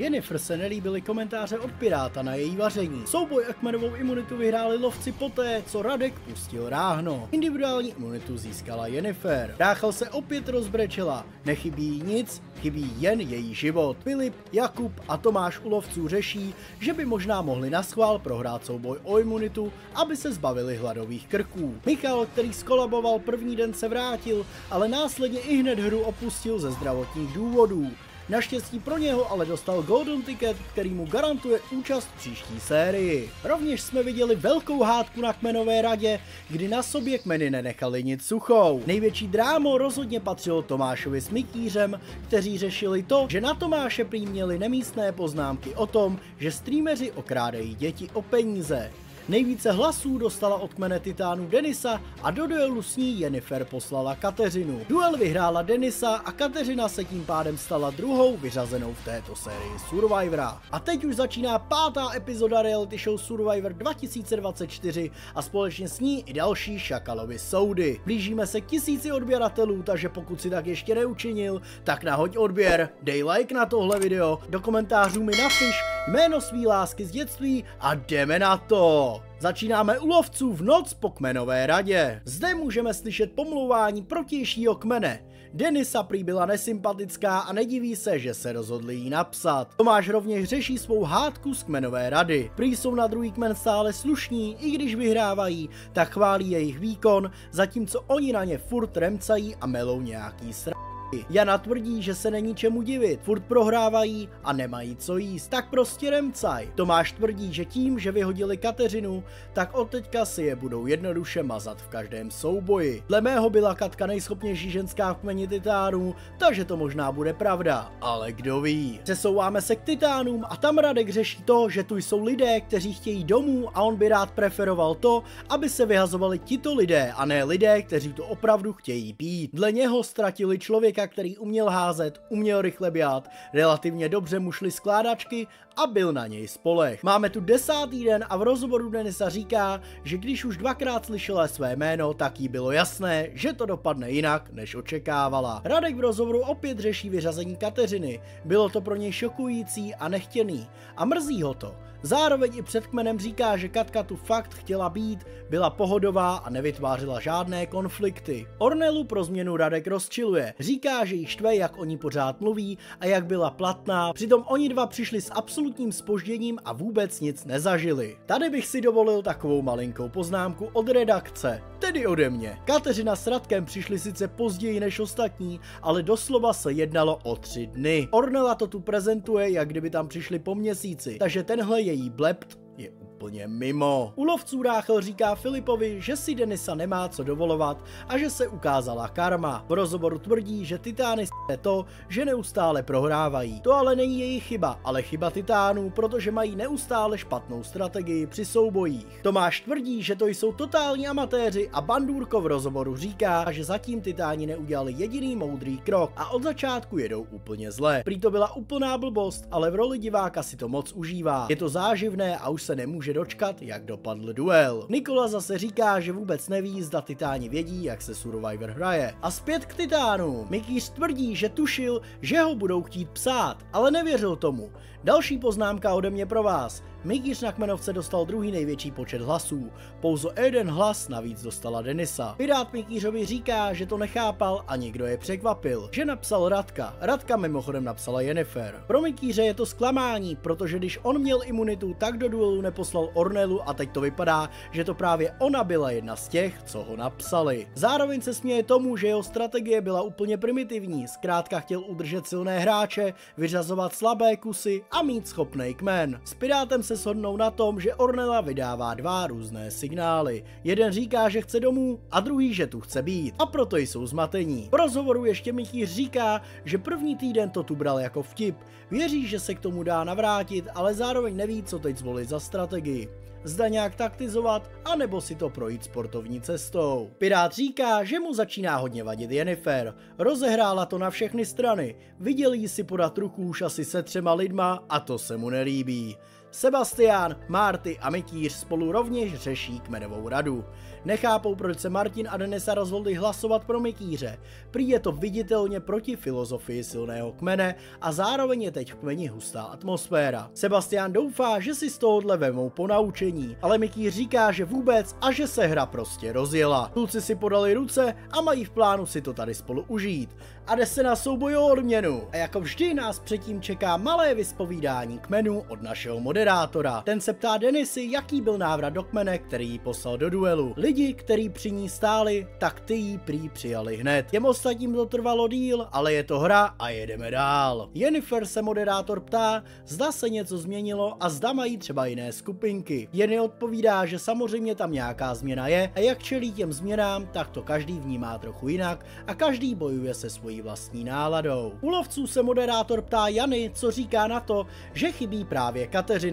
Jennifer se nelíbily komentáře od Piráta na její vaření. Souboj a kmenovou imunitu vyhráli lovci poté, co Radek pustil ráhno. Individuální imunitu získala Jennifer. Ráchel se opět rozbrečela. Nechybí jí nic, chybí jen její život. Filip, Jakub a Tomáš u lovců řeší, že by možná mohli na schvál prohrát souboj o imunitu, aby se zbavili hladových krků. Michal, který skolaboval první den, se vrátil, ale následně i hned hru opustil ze zdravotních důvodů. Naštěstí pro něho ale dostal Golden Ticket, který mu garantuje účast v příští sérii. Rovněž jsme viděli velkou hádku na kmenové radě, kdy na sobě kmeny nenechali nic suchou. Největší drámo rozhodně patřilo Tomášovi s Mikýřem, kteří řešili to, že na Tomáše prý měli nemístné poznámky o tom, že streameři okrádají děti o peníze. Nejvíce hlasů dostala od kmene titánů Denisa a do duelu s ní Jennifer poslala Kateřinu. Duel vyhrála Denisa a Kateřina se tím pádem stala druhou vyřazenou v této sérii Survivora. A teď už začíná pátá epizoda reality show Survivor 2024 a společně s ní i další Šakalovy soudy. Blížíme se k tisíci odběratelů, takže pokud si tak ještě neučinil, tak nahoď odběr, dej like na tohle video, do komentářů mi napiš jméno svý lásky z dětství a jdeme na to! Začínáme u lovců v noc po kmenové radě. Zde můžeme slyšet pomlouvání protějšího kmene. Denisa prý byla nesympatická a nediví se, že se rozhodli jí napsat. Tomáš rovněž řeší svou hádku z kmenové rady. Prý jsou na druhý kmen stále slušní, i když vyhrávají, tak chválí jejich výkon, zatímco oni na ně furt remcají a melou nějaký sr. Jana tvrdí, že se není čemu divit, furt prohrávají a nemají co jíst, tak prostě remcaj. Tomáš tvrdí, že tím, že vyhodili Kateřinu, tak od teďka si je budou jednoduše mazat v každém souboji. Dle mého byla Katka nejschopnější ženská v kmeni titánů, takže to možná bude pravda, ale kdo ví. Přesouváme se k titánům a tam Radek řeší to, že tu jsou lidé, kteří chtějí domů a on by rád preferoval to, aby se vyhazovali tito lidé a ne lidé, kteří to opravdu chtějí být. Dle něho ztratili člověka člověka, který uměl házet, uměl rychle běhat, relativně dobře mu šly skládačky a byl na něj spolech. Máme tu desátý den a v rozhovoru Denisa říká, že když už dvakrát slyšela své jméno, tak jí bylo jasné, že to dopadne jinak, než očekávala. Radek v rozhovoru opět řeší vyřazení Kateřiny. Bylo to pro něj šokující a nechtěný a mrzí ho to. Zároveň i před kmenem říká, že Katka tu fakt chtěla být, byla pohodová a nevytvářela žádné konflikty. Ornelu pro změnu Radek rozčiluje. Říká, že jí štve, jak oni pořád mluví a jak byla platná, přitom oni dva přišli s absolutním spožděním a vůbec nic nezažili. Tady bych si dovolil takovou malinkou poznámku od redakce, tedy ode mě. Kateřina s Radkem přišli sice později než ostatní, ale doslova se jednalo o tři dny. Ornela to tu prezentuje, jak kdyby tam přišli po měsíci, takže tenhle její blept úplně mimo. U lovců Ráchel říká Filipovi, že si Denisa nemá co dovolovat a že se ukázala karma. V rozhovoru tvrdí, že Titány je to, že neustále prohrávají. To ale není jejich chyba, ale chyba Titánů, protože mají neustále špatnou strategii při soubojích. Tomáš tvrdí, že to jsou totální amatéři a Bandůrko v rozhovoru říká, že zatím Titáni neudělali jediný moudrý krok a od začátku jedou úplně zle. Prý to byla úplná blbost, ale v roli diváka si to moc užívá. Je to záživné a už se nemůže nemůže dočkat, jak dopadl duel. Nikola zase říká, že vůbec neví, zda Titáni vědí, jak se Survivor hraje. A zpět k Titánu. Mikýř tvrdí, že tušil, že ho budou chtít psát, ale nevěřil tomu. Další poznámka ode mě pro vás. Mikýř na kmenovce dostal druhý největší počet hlasů. Pouze jeden hlas navíc dostala Denisa. Pirát Mikýřovi říká, že to nechápal a nikdo je překvapil. Že napsal Radka. Radka mimochodem napsala Jennifer. Pro Mikýře je to zklamání, protože když on měl imunitu, tak do duelu neposlal Ornelu a teď to vypadá, že to právě ona byla jedna z těch, co ho napsali. Zároveň se směje tomu, že jeho strategie byla úplně primitivní. Zkrátka chtěl udržet silné hráče, vyřazovat slabé kusy a mít schopný kmen. S Pirátem se shodnou na tom, že Ornella vydává dva různé signály. Jeden říká, že chce domů a druhý, že tu chce být. A proto jsou zmatení. V rozhovoru ještě Michýř říká, že první týden to tu bral jako vtip. Věří, že se k tomu dá navrátit, ale zároveň neví, co teď zvolit za strategii zda nějak taktizovat, anebo si to projít sportovní cestou. Pirát říká, že mu začíná hodně vadit Jennifer. Rozehrála to na všechny strany. Viděl jí si podat ruku už asi se třema lidma a to se mu nelíbí. Sebastian, Marty a Mikýř spolu rovněž řeší kmenovou radu. Nechápou, proč se Martin a Denisa rozhodli hlasovat pro Mikýře. Prý je to viditelně proti filozofii silného kmene a zároveň je teď v kmeni hustá atmosféra. Sebastian doufá, že si z tohohle vemou po naučení, ale Mikýř říká, že vůbec a že se hra prostě rozjela. Kluci si podali ruce a mají v plánu si to tady spolu užít. A jde se na souboj o odměnu. A jako vždy nás předtím čeká malé vyspovídání kmenu od našeho moderátora. Ten se ptá Denisy, jaký byl návrat do kmene, který ji poslal do duelu. Lidi, kteří při ní stáli, tak ty jí prý přijali hned. Těm ostatním to trvalo díl, ale je to hra a jedeme dál. Jennifer se moderátor ptá, zda se něco změnilo a zda mají třeba jiné skupinky. Jenny odpovídá, že samozřejmě tam nějaká změna je a jak čelí těm změnám, tak to každý vnímá trochu jinak a každý bojuje se svojí vlastní náladou. U lovců se moderátor ptá Jany, co říká na to, že chybí právě Kateřina.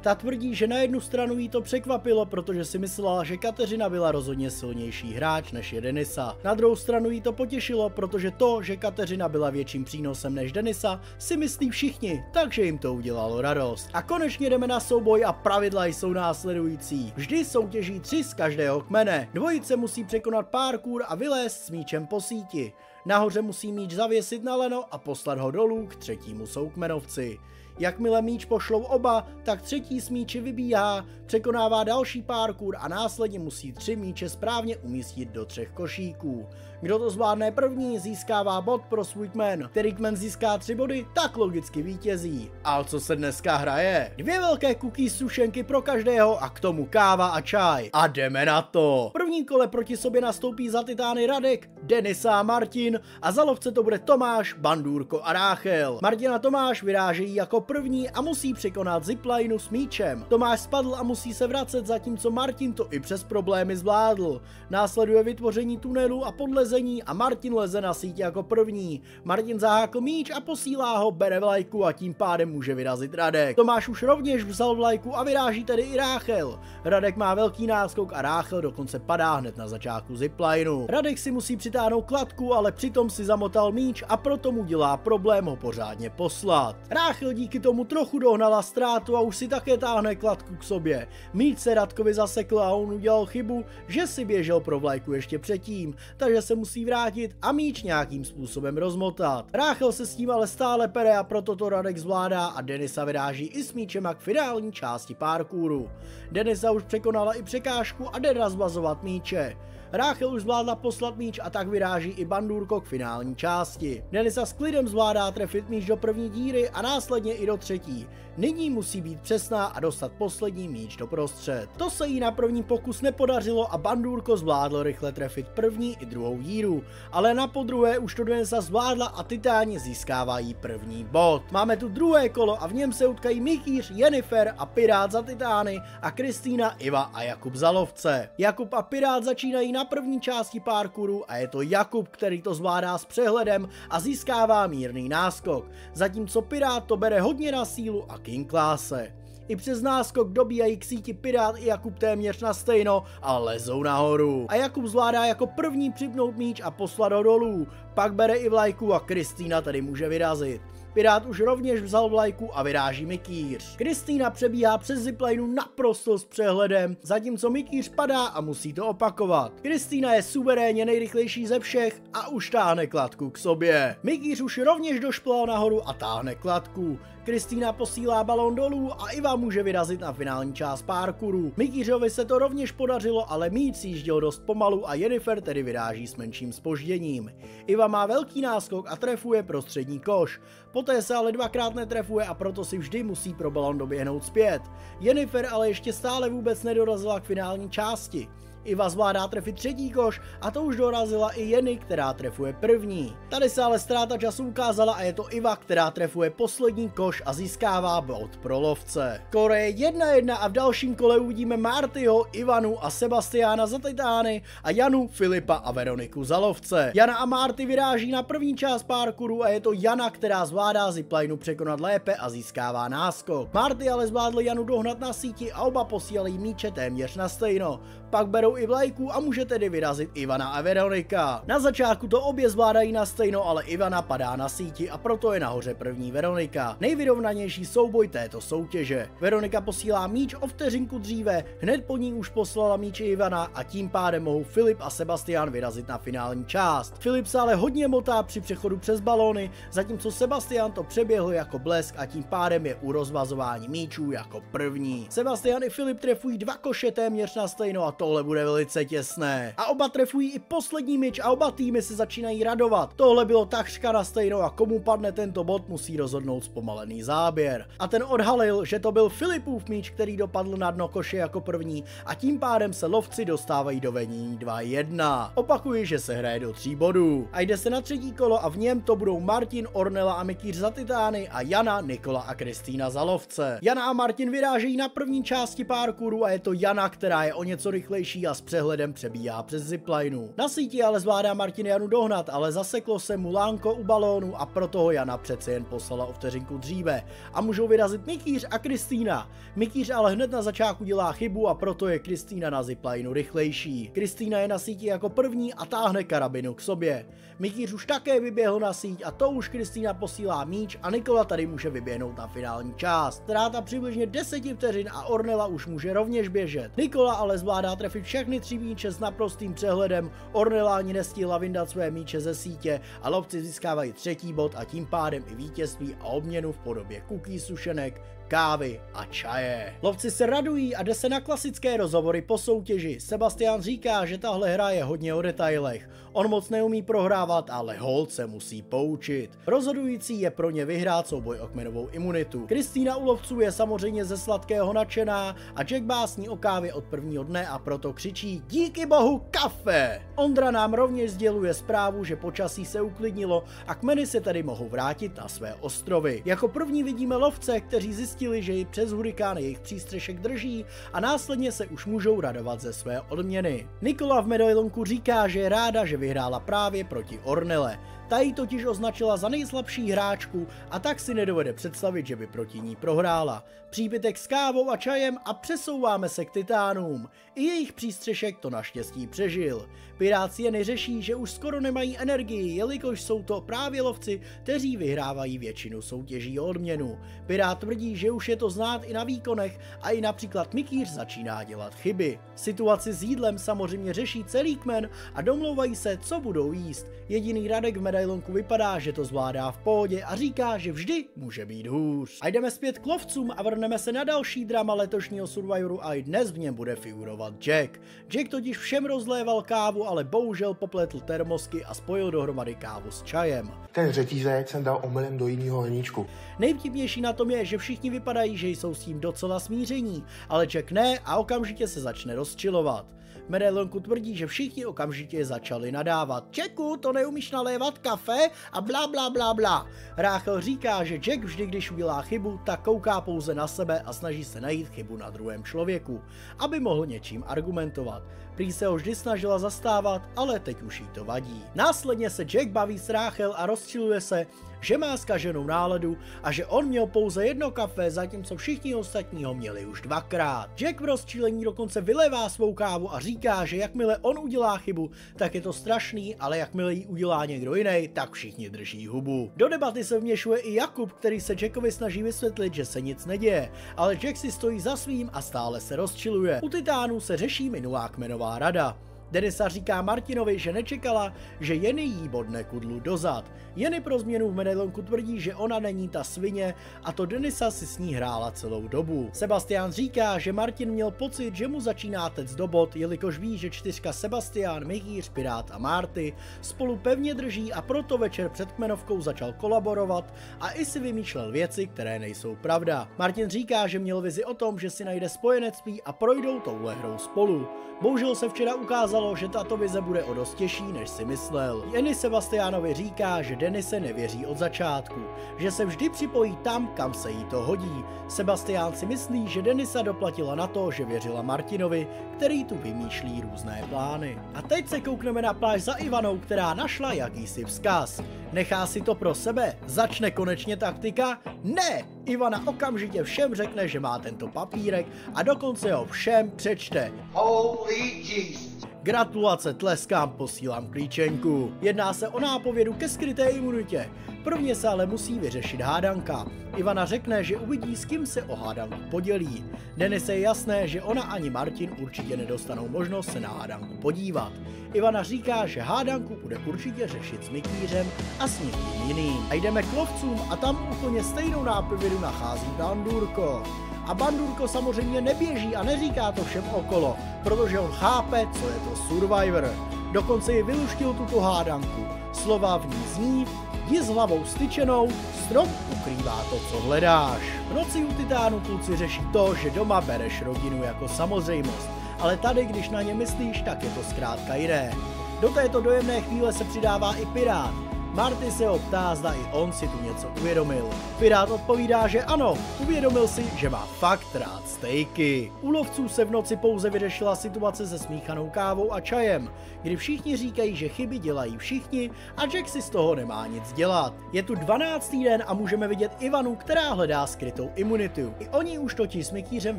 Ta tvrdí, že na jednu stranu jí to překvapilo, protože si myslela, že Kateřina byla rozhodně silnější hráč než je Denisa. Na druhou stranu jí to potěšilo, protože to, že Kateřina byla větším přínosem než Denisa, si myslí všichni, takže jim to udělalo radost. A konečně jdeme na souboj a pravidla jsou následující. Vždy soutěží tři z každého kmene. Dvojice musí překonat parkour a vylézt s míčem po síti. Nahoře musí míč zavěsit na leno a poslat ho dolů k třetímu soukmenovci. Jakmile míč pošlou oba, tak třetí s míči vybíhá, překonává další parkour a následně musí tři míče správně umístit do třech košíků. Kdo to zvládne první, získává bod pro svůj kmen. Který kmen získá tři body, tak logicky vítězí. A co se dneska hraje? Dvě velké kuky sušenky pro každého a k tomu káva a čaj. A jdeme na to. V prvním kole proti sobě nastoupí za titány Radek, Denisa a Martin a za lovce to bude Tomáš, Bandůrko a Ráchel. Martin a Tomáš vyrážejí jako první a musí překonat ziplineu s míčem. Tomáš spadl a musí se vracet, zatímco Martin to i přes problémy zvládl. Následuje vytvoření tunelu a podle lezení a Martin leze na sítě jako první. Martin zahákl míč a posílá ho, bere vlajku a tím pádem může vyrazit Radek. Tomáš už rovněž vzal vlajku a vyráží tedy i Ráchel. Radek má velký náskok a Ráchel dokonce padá hned na začátku ziplineu. Radek si musí přitáhnout kladku, ale přitom si zamotal míč a proto mu dělá problém ho pořádně poslat. Ráchel díky tomu trochu dohnala ztrátu a už si také táhne kladku k sobě. Míč se Radkovi zasekl a on udělal chybu, že si běžel pro vlajku ještě předtím, takže se musí vrátit a míč nějakým způsobem rozmotat. Ráchel se s tím ale stále pere a proto to Radek zvládá a Denisa vyráží i s míčem k finální části parkouru. Denisa už překonala i překážku a jde razvazovat míče. Ráchel už zvládla poslat míč a tak vyráží i bandůrko k finální části. Denisa s klidem zvládá trefit míč do první díry a následně i do třetí. Nyní musí být přesná a dostat poslední míč do prostřed. To se jí na první pokus nepodařilo a bandůrko zvládlo rychle trefit první i druhou díru, ale na podruhé už to Denisa zvládla a Titáni získávají první bod. Máme tu druhé kolo a v něm se utkají Mikýř, Jennifer a Pirát za Titány a Kristýna, Iva a Jakub za lovce. Jakub a Pirát začínají na první části parkouru a je to Jakub, který to zvládá s přehledem a získává mírný náskok, zatímco Pirát to bere hodně na sílu a King Kláse. I přes náskok dobíjají k síti Pirát i Jakub téměř na stejno a lezou nahoru. A Jakub zvládá jako první připnout míč a poslat ho dolů. Pak bere i vlajku a Kristýna tady může vyrazit. Pirát už rovněž vzal vlajku a vyráží Mikýř. Kristýna přebíhá přes ziplineu naprosto s přehledem, zatímco Mikýř padá a musí to opakovat. Kristýna je suverénně nejrychlejší ze všech a už táhne kladku k sobě. Mikýř už rovněž došplal nahoru a táhne kladku. Kristýna posílá balón dolů a Iva může vyrazit na finální část parkouru. Mikýřovi se to rovněž podařilo, ale míč jížděl dost pomalu a Jennifer tedy vyráží s menším spožděním. Iva má velký náskok a trefuje prostřední koš. Poté se ale dvakrát netrefuje a proto si vždy musí pro balon doběhnout zpět. Jennifer ale ještě stále vůbec nedorazila k finální části. Iva zvládá trefit třetí koš a to už dorazila i Jenny, která trefuje první. Tady se ale ztráta času ukázala a je to Iva, která trefuje poslední koš a získává bod pro lovce. Kore je 1-1 a v dalším kole uvidíme Martyho, Ivanu a Sebastiana za Titány a Janu, Filipa a Veroniku za lovce. Jana a Marty vyráží na první část parkouru a je to Jana, která zvládá ziplineu překonat lépe a získává náskok. Marty ale zvládl Janu dohnat na síti a oba posílají míče téměř na stejno. Pak berou i vlajku a může tedy vyrazit Ivana a Veronika. Na začátku to obě zvládají na stejno, ale Ivana padá na síti a proto je nahoře první Veronika. Nejvyrovnanější souboj této soutěže. Veronika posílá míč o vteřinku dříve, hned po ní už poslala míč Ivana a tím pádem mohou Filip a Sebastian vyrazit na finální část. Filip se ale hodně motá při přechodu přes balóny, zatímco Sebastian to přeběhl jako blesk a tím pádem je u rozvazování míčů jako první. Sebastian i Filip trefují dva koše téměř na stejno a tohle bude velice těsné. A oba trefují i poslední míč a oba týmy se začínají radovat. Tohle bylo takřka na stejno a komu padne tento bod musí rozhodnout zpomalený záběr. A ten odhalil, že to byl Filipův míč, který dopadl na dno koše jako první a tím pádem se lovci dostávají do venění 2-1. Opakuji, že se hraje do tří bodů. A jde se na třetí kolo a v něm to budou Martin, Ornela a Mikýř za Titány a Jana, Nikola a Kristýna za lovce. Jana a Martin vyrážejí na první části parkouru a je to Jana, která je o něco rychlejší a s přehledem přebíhá přes ziplineu. Na síti ale zvládá Martin Janu dohnat, ale zaseklo se mu lánko u balónu a proto ho Jana přece jen poslala o vteřinku dříve. A můžou vyrazit Mikýř a Kristýna. Mikýř ale hned na začátku dělá chybu a proto je Kristýna na ziplineu rychlejší. Kristýna je na síti jako první a táhne karabinu k sobě. Mikýř už také vyběhl na síť a to už Kristýna posílá míč a Nikola tady může vyběhnout na finální část. Ztráta přibližně 10 vteřin a Ornela už může rovněž běžet. Nikola ale zvládá trefit všechny tři míče s naprostým přehledem, Ornela ani nestihla vyndat své míče ze sítě a lovci získávají třetí bod a tím pádem i vítězství a obměnu v podobě cookie sušenek, kávy a čaje. Lovci se radují a jde se na klasické rozhovory po soutěži. Sebastian říká, že tahle hra je hodně o detailech. On moc neumí prohrávat, ale hold se musí poučit. Rozhodující je pro ně vyhrát souboj o kmenovou imunitu. Kristýna u lovců je samozřejmě ze sladkého nadšená a Jack básní o kávě od prvního dne a proto křičí díky bohu kafe! Ondra nám rovněž sděluje zprávu, že počasí se uklidnilo a kmeny se tedy mohou vrátit na své ostrovy. Jako první vidíme lovce, kteří zjistili, že i přes hurikán jejich přístřešek drží a následně se už můžou radovat ze své odměny. Nikola v medailonku říká, že je ráda, že vyhrála právě proti Ornele. Ta ji totiž označila za nejslabší hráčku a tak si nedovede představit, že by proti ní prohrála. Příbytek s kávou a čajem a přesouváme se k titánům. I jejich přístřešek to naštěstí přežil. Piráci je neřeší, že už skoro nemají energii, jelikož jsou to právě lovci, kteří vyhrávají většinu soutěží o odměnu. Pirát tvrdí, že už je to znát i na výkonech a i například Mikýř začíná dělat chyby. Situaci s jídlem samozřejmě řeší celý kmen a domlouvají se, co budou jíst. Jediný Radek v medailonku vypadá, že to zvládá v pohodě a říká, že vždy může být hůř. A jdeme zpět k lovcům a vrneme se na další drama letošního Survivoru a i dnes v něm bude figurovat Jack. Jack totiž všem rozléval kávu, ale bohužel popletl termosky a spojil dohromady kávu s čajem. Ten řetízek jsem dal omylem do jiného hrníčku. Nejvtipnější na tom je, že všichni vypadají, že jsou s tím docela smíření, ale Jack ne a okamžitě se začne rozčilovat. Medailonku tvrdí, že všichni okamžitě začali nadávat. Jacku, to neumíš nalévat kafe a bla bla bla bla. Ráchel říká, že Jack vždy, když udělá chybu, tak kouká pouze na sebe a snaží se najít chybu na druhém člověku, aby mohl něčím argumentovat. Prý se ho vždy snažila zastávat, ale teď už jí to vadí. Následně se Jack baví s Ráchel a rozčiluje se, že má zkaženou náladu a že on měl pouze jedno kafe, zatímco všichni ostatní ho měli už dvakrát. Jack v rozčílení dokonce vylevá svou kávu a říká, že jakmile on udělá chybu, tak je to strašný, ale jakmile ji udělá někdo jiný, tak všichni drží hubu. Do debaty se vměšuje i Jakub, který se Jackovi snaží vysvětlit, že se nic neděje, ale Jack si stojí za svým a stále se rozčiluje. U Titánů se řeší minulá kmenová rada. Denisa říká Martinovi, že nečekala, že Jenny jí bodne kudlu dozad. Jenny pro změnu v medailonku tvrdí, že ona není ta svině a to Denisa si s ní hrála celou dobu. Sebastian říká, že Martin měl pocit, že mu začíná tec do bod, jelikož ví, že čtyřka Sebastian, Michýř, Pirát a Marty spolu pevně drží a proto večer před kmenovkou začal kolaborovat a i si vymýšlel věci, které nejsou pravda. Martin říká, že měl vizi o tom, že si najde spojenectví a projdou touhle hrou spolu. Bohužel se včera ukázalo, ukázalo, že tato vize bude o dost těžší, než si myslel. Jenny Sebastianovi říká, že Denise nevěří od začátku, že se vždy připojí tam, kam se jí to hodí. Sebastián si myslí, že Denisa doplatila na to, že věřila Martinovi, který tu vymýšlí různé plány. A teď se koukneme na pláž za Ivanou, která našla jakýsi vzkaz. Nechá si to pro sebe? Začne konečně taktika? Ne! Ivana okamžitě všem řekne, že má tento papírek a dokonce ho všem přečte. Holy Jesus. Gratulace, tleskám, posílám klíčenku. Jedná se o nápovědu ke skryté imunitě. Prvně se ale musí vyřešit hádanka. Ivana řekne, že uvidí, s kým se o hádanku podělí. Denise je jasné, že ona ani Martin určitě nedostanou možnost se na hádanku podívat. Ivana říká, že hádanku bude určitě řešit s Mikýřem a s někým jiným. A jdeme k lovcům a tam úplně stejnou nápovědu nachází Bandurko. A Bandurko samozřejmě neběží a neříká to všem okolo, protože on chápe, co je to Survivor. Dokonce ji vyluštil tuto hádanku. Slova v ní zní, jdi s hlavou styčenou, strop ukrývá to, co hledáš. V noci u Titánu kluci řeší to, že doma bereš rodinu jako samozřejmost, ale tady, když na ně myslíš, tak je to zkrátka jiné. Do této dojemné chvíle se přidává i Pirát, Marty se ho ptá, zda i on si tu něco uvědomil. Pirát odpovídá, že ano, uvědomil si, že má fakt rád stejky. U lovců se v noci pouze vyřešila situace se smíchanou kávou a čajem, kdy všichni říkají, že chyby dělají všichni a Jack si z toho nemá nic dělat. Je tu 12. den a můžeme vidět Ivanu, která hledá skrytou imunitu. I oni už totiž s Mikýřem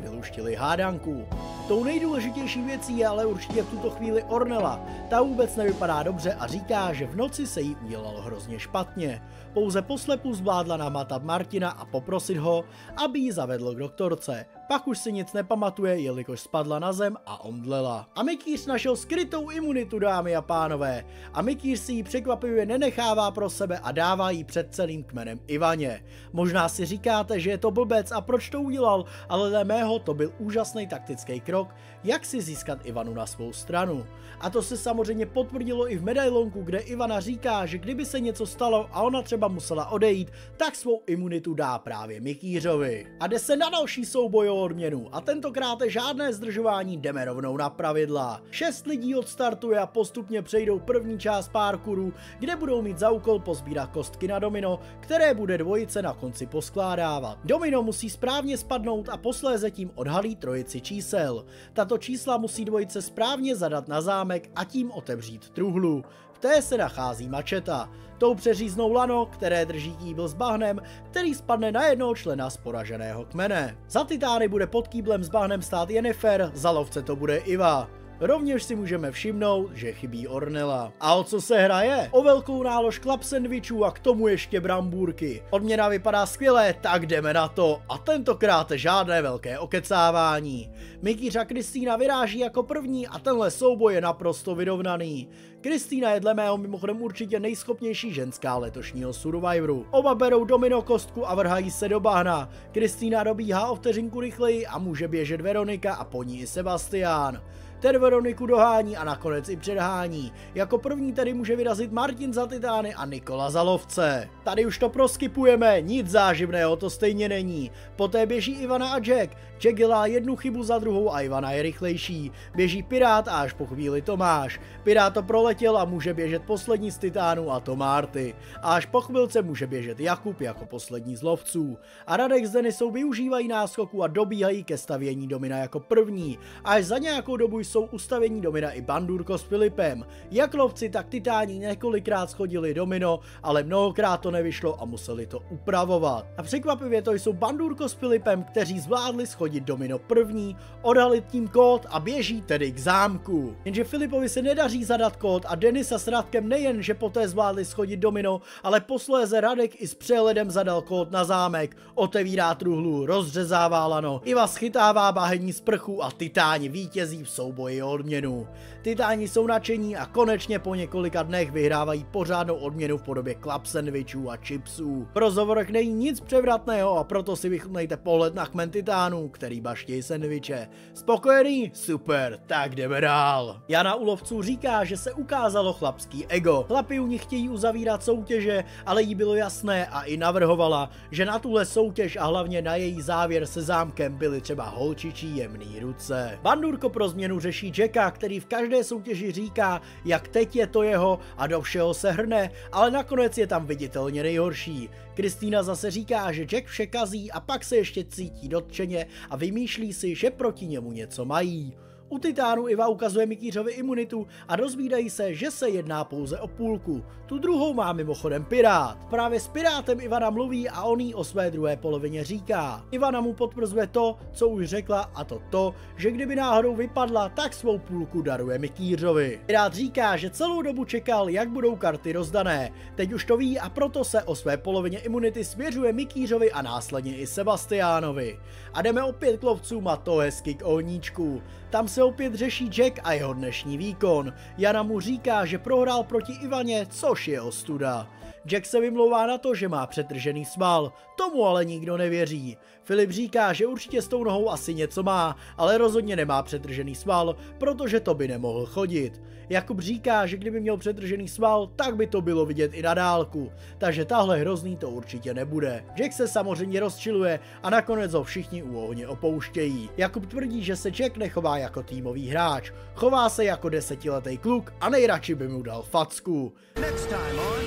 vyluštili hádanku. Tou nejdůležitější věcí je ale určitě v tuto chvíli Ornella. Ta vůbec nevypadá dobře a říká, že v noci se jí udělalo hrozně špatně. Pouze poslepu zvládla namatat Martina a poprosit ho, aby ji zavedl k doktorce. Pak už si nic nepamatuje, jelikož spadla na zem a omdlela. A Mikýř našel skrytou imunitu, dámy a pánové. A Mikýř si ji překvapivě nenechává pro sebe a dává ji před celým kmenem Ivaně. Možná si říkáte, že je to blbec a proč to udělal, ale dle mého to byl úžasný taktický krok, jak si získat Ivanu na svou stranu. A to se samozřejmě potvrdilo i v medailonku, kde Ivana říká, že kdyby se něco stalo a ona třeba musela odejít, tak svou imunitu dá právě Mikýřovi. A jde se na další souboj odměnu a tentokrát žádné zdržování, jdeme rovnou na pravidla. Šest lidí odstartuje a postupně přejdou první část parkouru, kde budou mít za úkol pozbírat kostky na domino, které bude dvojice na konci poskládávat. Domino musí správně spadnout a posléze tím odhalí trojici čísel. Tato čísla musí dvojice správně zadat na zámek a tím otevřít truhlu té se nachází mačeta. Tou přeříznou lano, které drží kýbl s bahnem, který spadne na jednoho člena z poraženého kmene. Za titány bude pod kýblem s bahnem stát Jennifer, za lovce to bude Iva. Rovněž si můžeme všimnout, že chybí Ornela. A o co se hraje? O velkou nálož klap sendvičů a k tomu ještě brambůrky. Odměna vypadá skvěle, tak jdeme na to. A tentokrát žádné velké okecávání. Mikýř a Kristýna vyráží jako první a tenhle souboj je naprosto vyrovnaný. Kristýna je dle mého mimochodem určitě nejschopnější ženská letošního Survivoru. Oba berou domino kostku a vrhají se do bahna. Kristýna dobíhá o vteřinku rychleji a může běžet Veronika a po ní i Sebastián. Ten Veroniku dohání a nakonec i předhání. Jako první tady může vyrazit Martin za Titány a Nikola za lovce. Tady už to proskypujeme, nic záživného to stejně není. Poté běží Ivana a Jack. Jack dělá jednu chybu za druhou a Ivana je rychlejší. Běží Pirát a až po chvíli Tomáš. Pirát to proletěl a může běžet poslední z Titánů a to Marty. A až po chvilce může běžet Jakub jako poslední z lovců. A Radek s Denisou využívají náskoku a dobíhají ke stavění domina jako první. Až za nějakou dobu jsou ustavení domina i Bandurko s Filipem. Jak lovci, tak titáni několikrát schodili domino, ale mnohokrát to nevyšlo a museli to upravovat. A překvapivě to jsou Bandurko s Filipem, kteří zvládli schodit domino první, odhalit tím kód a běží tedy k zámku. Jenže Filipovi se nedaří zadat kód a Denisa s Radkem nejen, že poté zvládli schodit domino, ale posléze Radek i s přehledem zadal kód na zámek, otevírá truhlu, rozřezává lano, Iva schytává bahení z prchu a titáni vítězí v souboji boji o odměnu. Titáni jsou nadšení a konečně po několika dnech vyhrávají pořádnou odměnu v podobě klap sandvičů a chipsů. V rozhovorech není nic převratného a proto si vychutnejte pohled na kmen titánů, který baštějí sandviče. Spokojený? Super, tak jdeme dál. Jana Ulovců říká, že se ukázalo chlapský ego. Chlapi u nich chtějí uzavírat soutěže, ale jí bylo jasné a i navrhovala, že na tuhle soutěž a hlavně na její závěr se zámkem byly třeba holčičí jemný ruce. Bandurko pro změnu řeší řeší Jacka, který v každé soutěži říká, jak teď je to jeho a do všeho se hrne, ale nakonec je tam viditelně nejhorší. Kristýna zase říká, že Jack vše kazí a pak se ještě cítí dotčeně a vymýšlí si, že proti němu něco mají. U Titánu Iva ukazuje Mikýřovi imunitu a dozvídají se, že se jedná pouze o půlku. Tu druhou má mimochodem Pirát. Právě s Pirátem Ivana mluví a on jí o své druhé polovině říká. Ivana mu potvrzuje to, co už řekla a to to, že kdyby náhodou vypadla, tak svou půlku daruje Mikýřovi. Pirát říká, že celou dobu čekal, jak budou karty rozdané. Teď už to ví a proto se o své polovině imunity svěřuje Mikýřovi a následně i Sebastiánovi. A jdeme opět k lovcům a to hezky k ohníčku. Tam se opět řeší Jack a jeho dnešní výkon. Jana mu říká, že prohrál proti Ivaně, což je ostuda. Jack se vymlouvá na to, že má přetržený sval, tomu ale nikdo nevěří. Filip říká, že určitě s tou nohou asi něco má, ale rozhodně nemá přetržený sval, protože to by nemohl chodit. Jakub říká, že kdyby měl přetržený sval, tak by to bylo vidět i na dálku, takže tahle hrozný to určitě nebude. Jack se samozřejmě rozčiluje a nakonec ho všichni u ohně opouštějí. Jakub tvrdí, že se Jack nechová jako týmový hráč, chová se jako desetiletý kluk a nejradši by mu dal facku. Next time on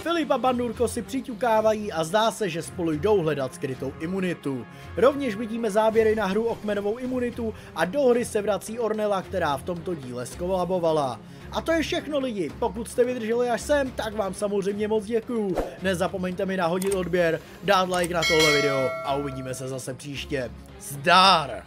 Filip a Bandurko si přiťukávají a zdá se, že spolu jdou hledat skrytou imunitu. Rovněž vidíme záběry na hru o kmenovou imunitu a do hry se vrací Ornella, která v tomto díle skolabovala. A to je všechno lidi, pokud jste vydrželi až sem, tak vám samozřejmě moc děkuju. Nezapomeňte mi nahodit odběr, dát like na tohle video a uvidíme se zase příště. Zdar!